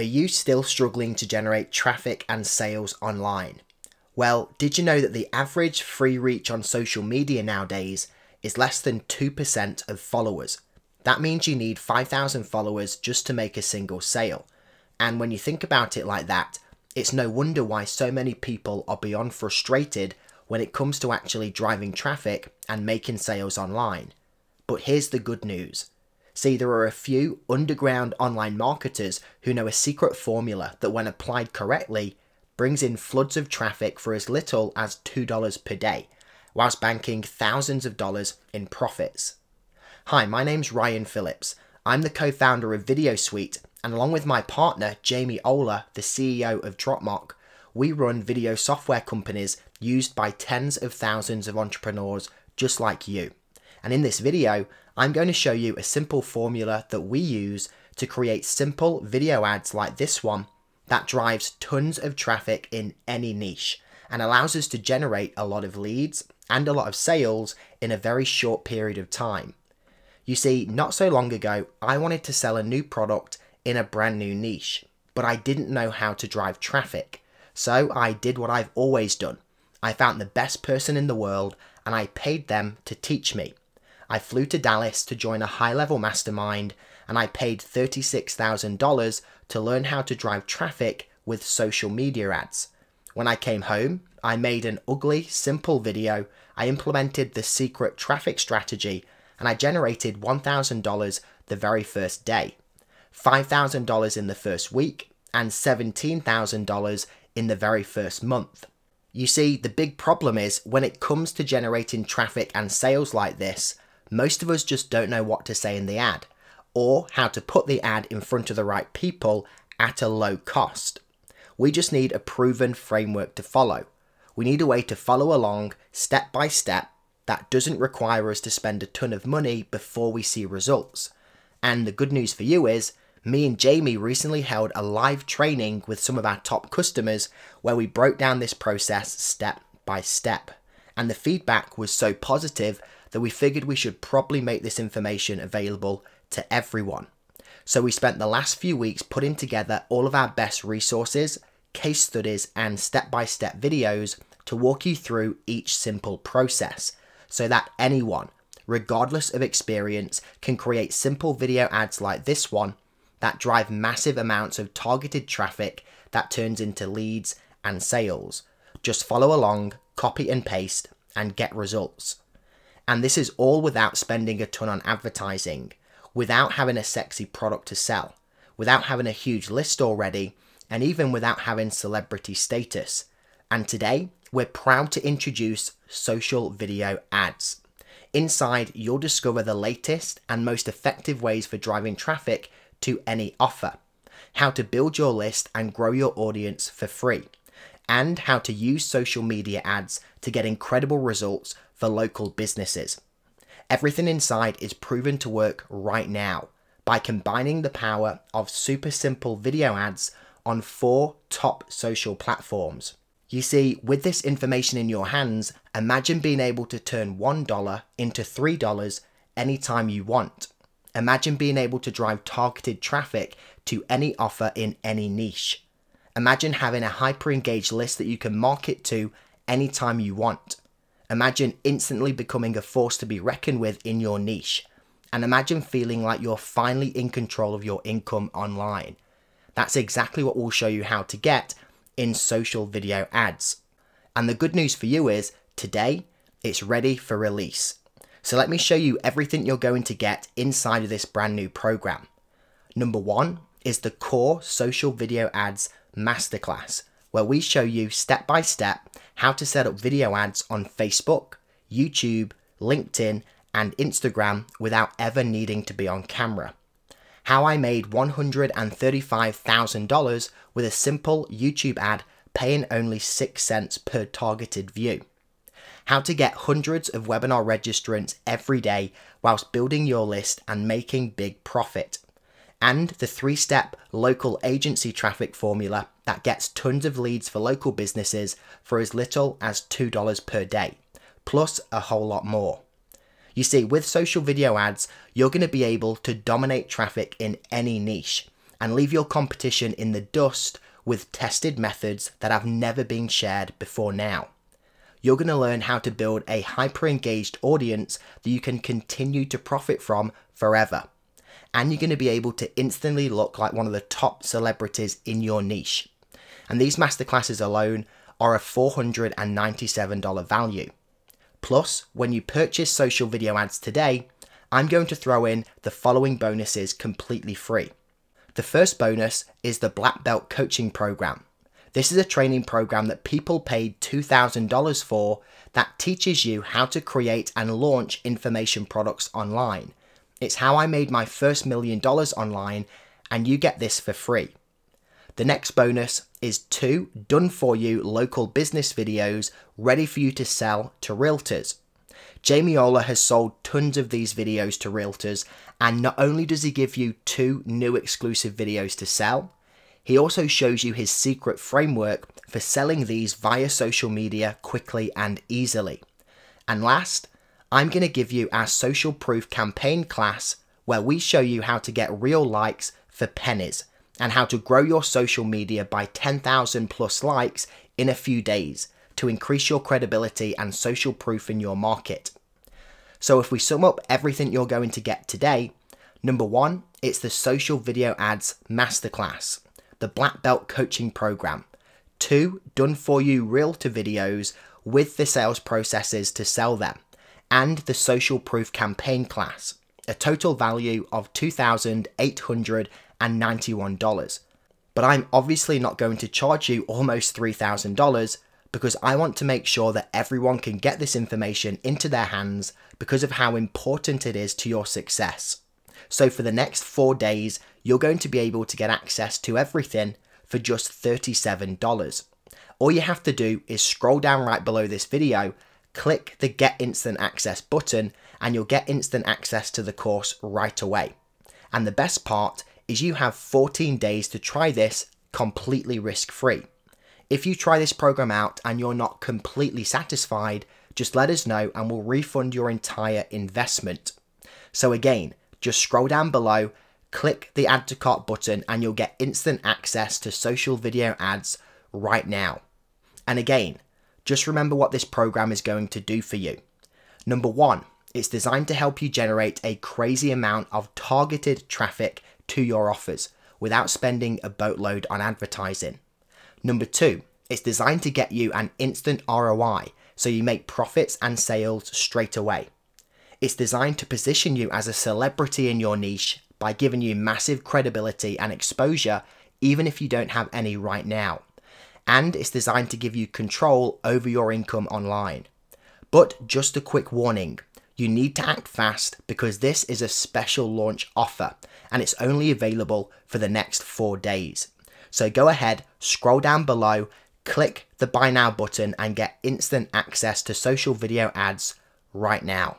Are you still struggling to generate traffic and sales online? Well, did you know that the average free reach on social media nowadays is less than 2% of followers? That means you need 5,000 followers just to make a single sale. And when you think about it like that, it's no wonder why so many people are beyond frustrated when it comes to actually driving traffic and making sales online. But here's the good news. See, there are a few underground online marketers who know a secret formula that, when applied correctly, brings in floods of traffic for as little as $2 per day, whilst banking thousands of dollars in profits. Hi, my name's Ryan Phillips. I'm the co founder of Video Suite, and along with my partner, Jamie Oler, the CEO of Dropmock, we run video software companies used by tens of thousands of entrepreneurs just like you. And in this video, I'm going to show you a simple formula that we use to create simple video ads like this one that drives tons of traffic in any niche and allows us to generate a lot of leads and a lot of sales in a very short period of time. You see, not so long ago, I wanted to sell a new product in a brand new niche, but I didn't know how to drive traffic. So I did what I've always done. I found the best person in the world and I paid them to teach me. I flew to Dallas to join a high level mastermind and I paid $36,000 to learn how to drive traffic with social media ads. When I came home, I made an ugly, simple video. I implemented the secret traffic strategy and I generated $1,000 the very first day, $5,000 in the first week, and $17,000 in the very first month. You see, the big problem is when it comes to generating traffic and sales like this, most of us just don't know what to say in the ad, or how to put the ad in front of the right people at a low cost. We just need a proven framework to follow. We need a way to follow along step by step that doesn't require us to spend a ton of money before we see results. And the good news for you is, me and Jamie recently held a live training with some of our top customers where we broke down this process step by step. And the feedback was so positive that we figured we should probably make this information available to everyone. So we spent the last few weeks putting together all of our best resources, case studies, and step by step videos to walk you through each simple process so that anyone, regardless of experience, can create simple video ads like this one that drive massive amounts of targeted traffic that turns into leads and sales. Just follow along, copy and paste, and get results. And this is all without spending a ton on advertising, without having a sexy product to sell, without having a huge list already, and even without having celebrity status. And today, we're proud to introduce social video ads. Inside, you'll discover the latest and most effective ways for driving traffic to any offer, how to build your list and grow your audience for free, and how to use social media ads to get incredible results for local businesses. Everything inside is proven to work right now by combining the power of super simple video ads on four top social platforms. You see, with this information in your hands, imagine being able to turn $1 into $3 anytime you want. Imagine being able to drive targeted traffic to any offer in any niche. Imagine having a hyper engaged list that you can market to anytime you want. Imagine instantly becoming a force to be reckoned with in your niche. And imagine feeling like you're finally in control of your income online. That's exactly what we'll show you how to get in social video ads. And the good news for you is today it's ready for release. So let me show you everything you're going to get inside of this brand new program. Number one is the core social video ads masterclass, where we show you step by step how to set up video ads on Facebook, YouTube, LinkedIn, and Instagram without ever needing to be on camera. How I made $135,000 with a simple YouTube ad paying only 6 cents per targeted view. How to get hundreds of webinar registrants every day whilst building your list and making big profit and the three step local agency traffic formula that gets tons of leads for local businesses for as little as $2 per day, plus a whole lot more. You see, with social video ads, you're going to be able to dominate traffic in any niche, and leave your competition in the dust with tested methods that have never been shared before now. You're going to learn how to build a hyper engaged audience that you can continue to profit from forever. And you're going to be able to instantly look like one of the top celebrities in your niche. And these masterclasses alone are a $497 value. Plus, when you purchase social video ads today, I'm going to throw in the following bonuses completely free. The first bonus is the Black Belt Coaching Program. This is a training program that people paid $2,000 for that teaches you how to create and launch information products online. It's how I made my first million dollars online, and you get this for free. The next bonus is two done for you local business videos ready for you to sell to realtors. Jamie Ola has sold tons of these videos to realtors, and not only does he give you two new exclusive videos to sell, he also shows you his secret framework for selling these via social media quickly and easily. And last, I'm going to give you our social proof campaign class where we show you how to get real likes for pennies and how to grow your social media by 10,000 plus likes in a few days to increase your credibility and social proof in your market. So, if we sum up everything you're going to get today, number one, it's the Social Video Ads Masterclass, the Black Belt Coaching Program. Two, done for you realtor videos with the sales processes to sell them, and the Social Proof Campaign class, a total value of $2,891. But I'm obviously not going to charge you almost $3,000 because I want to make sure that everyone can get this information into their hands because of how important it is to your success. So, for the next four days, you're going to be able to get access to everything for just $37. All you have to do is scroll down right below this video, click the Get Instant Access button, and you'll get instant access to the course right away. And the best part is you have 14 days to try this completely risk free. If you try this program out and you're not completely satisfied, just let us know and we'll refund your entire investment. So again, just scroll down below, click the add to cart button and you'll get instant access to social video ads right now. And again, just remember what this program is going to do for you. Number one, it's designed to help you generate a crazy amount of targeted traffic to your offers without spending a boatload on advertising. Number two, it's designed to get you an instant ROI so you make profits and sales straight away. It's designed to position you as a celebrity in your niche by giving you massive credibility and exposure even if you don't have any right now. And it's designed to give you control over your income online. But just a quick warning you need to act fast because this is a special launch offer and it's only available for the next four days. So go ahead, scroll down below, click the buy now button and get instant access to social video ads right now.